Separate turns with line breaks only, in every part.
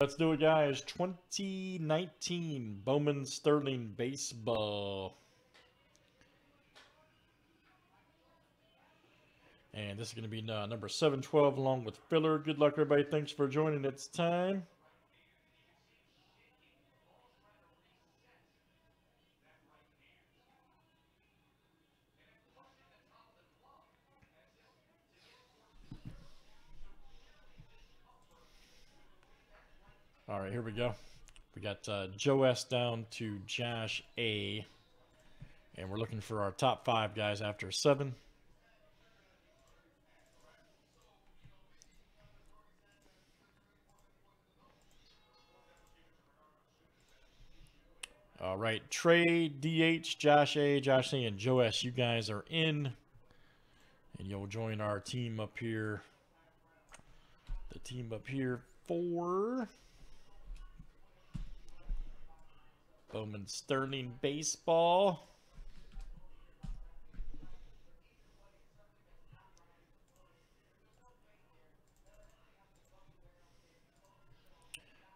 Let's do it, guys. 2019 Bowman Sterling Baseball. And this is going to be uh, number 712 along with filler. Good luck, everybody. Thanks for joining. It's time. All right, here we go. We got uh, Joe S down to Josh A. And we're looking for our top five guys after seven. All right, Trey, DH, Josh A, Josh A, and Joe S. You guys are in. And you'll join our team up here. The team up here for Bowman Sterling Baseball.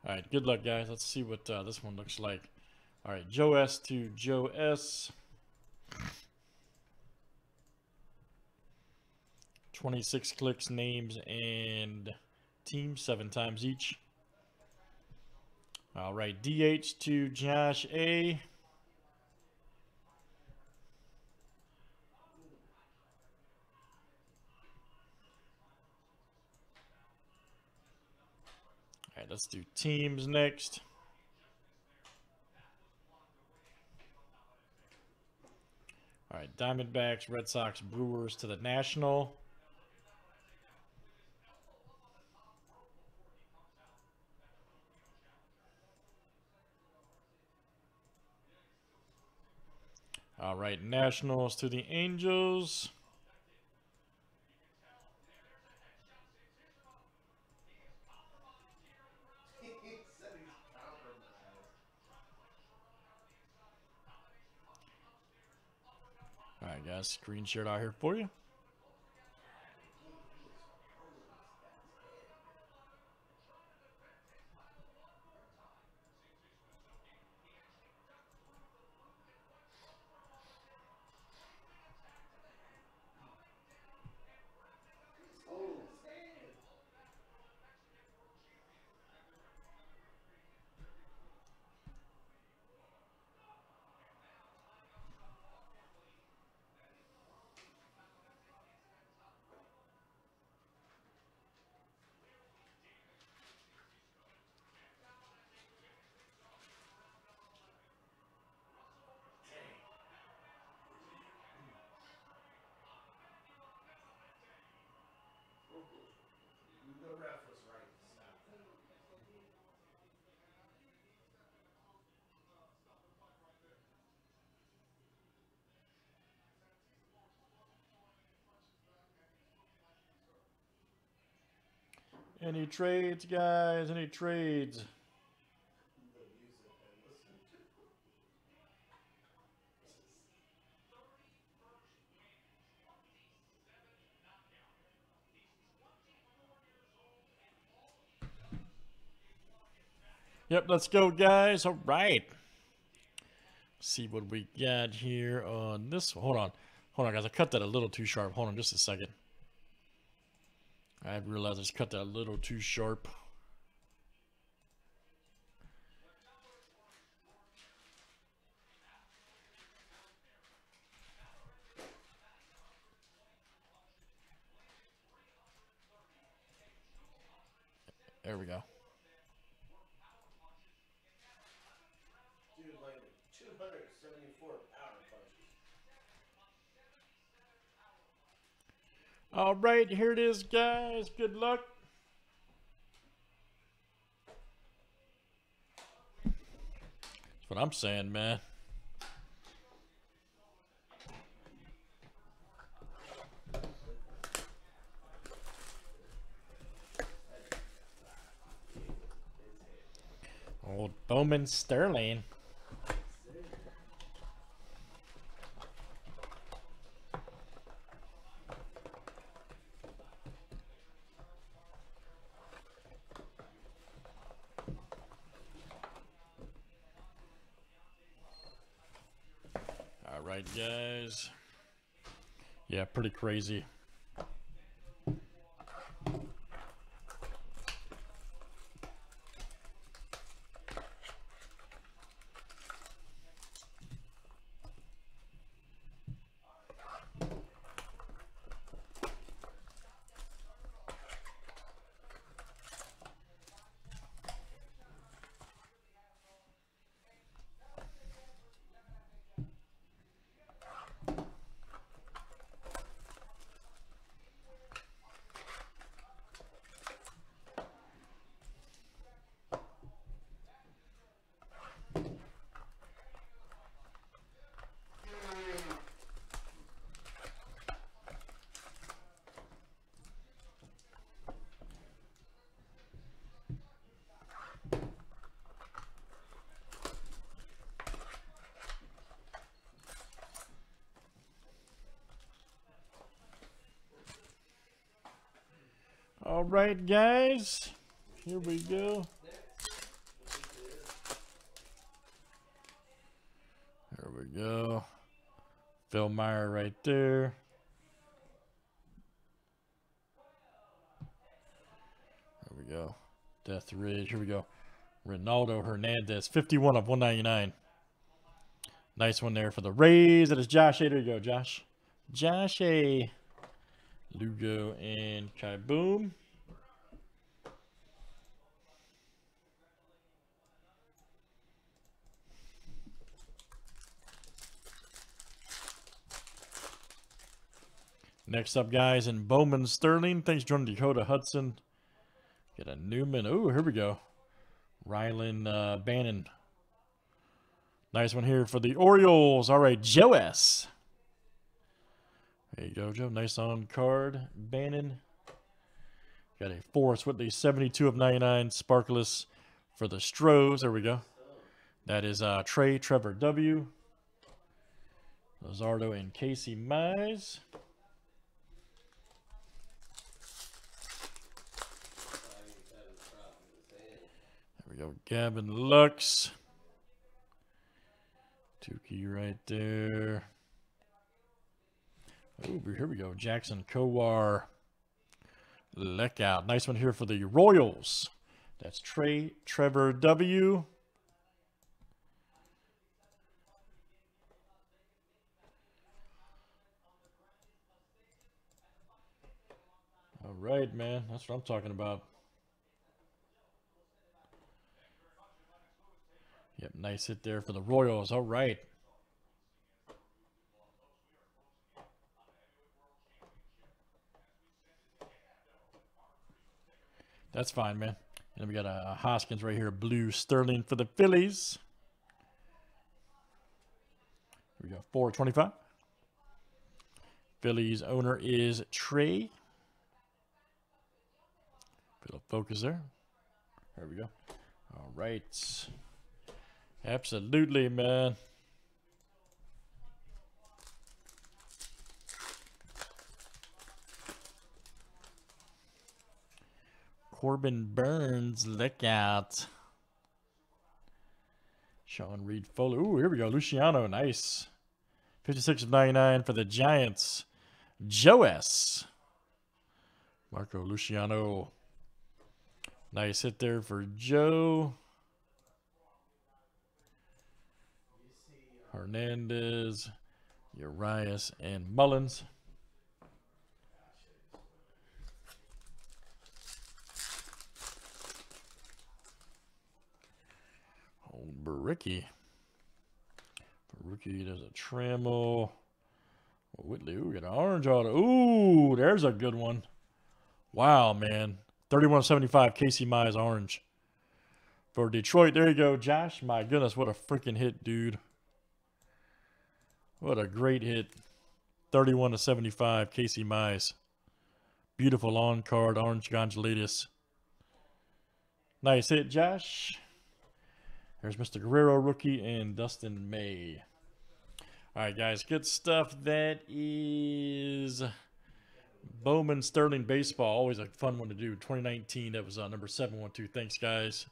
All right, good luck, guys. Let's see what uh, this one looks like. All right, Joe S to Joe S. 26 clicks, names, and teams seven times each. All right, DH to Josh A. All right, let's do teams next. All right, Diamondbacks, Red Sox, Brewers to the National. Right, Nationals to the Angels. All right, guys, screen shared out here for you. Any trades, guys? Any trades? Yep, let's go, guys. All right. See what we got here on this. Hold on. Hold on, guys. I cut that a little too sharp. Hold on just a second. I realized I just cut that a little too sharp. There we go. All right, here it is, guys. Good luck. That's what I'm saying, man. Old Bowman Sterling. Guys. Yeah, pretty crazy. All right, guys. Here we go. There we go. Phil Meyer right there. There we go. Death Ridge. Here we go. Ronaldo Hernandez, 51 of 199. Nice one there for the Rays. That is Josh A. There you go, Josh. Josh A. Lugo and Kai Boom. Next up, guys, in Bowman Sterling. Thanks joining Dakota Hudson. Get a Newman. Oh, here we go. Rylan uh, Bannon. Nice one here for the Orioles. All right, Joe S. There you go, Joe. Nice on card. Bannon. Got a Forrest Whitley 72 of 99 Sparkless for the Stros. There we go. That is uh, Trey Trevor W. Luzardo and Casey Mize. Go. Gavin Lux. Tukey right there. Over here we go. Jackson Kowar. Leck out. Nice one here for the Royals. That's Trey Trevor W. All right, man. That's what I'm talking about. Yep, nice hit there for the Royals. All right. That's fine, man. And we got a Hoskins right here, blue Sterling for the Phillies. Here we go, 425. Phillies owner is Trey. A focus there. There we go. All right. Absolutely, man. Corbin Burnes, look out. Sean Reid-Foley. Ooh, here we go. Luciano, nice. 56 of 99 for the Giants. Joe S. Marco Luciano. Nice hit there for Joe. Hernandez, Urias, and Mullins. Old Baricki. Baricki does a Trammell. Whitley, ooh, got an orange auto. Ooh, there's a good one. Wow, man. 3175 Casey Mize orange. For Detroit, there you go, Josh. My goodness, what a freaking hit, dude. What a great hit. 31 to 75, Casey Mize. Beautiful on card, Orange Gonzalez. Nice hit, Josh. There's Mr. Guerrero rookie and Dustin May. All right, guys, good stuff. That is Bowman Sterling Baseball. Always a fun one to do. 2019, that was uh, number 712. Thanks, guys.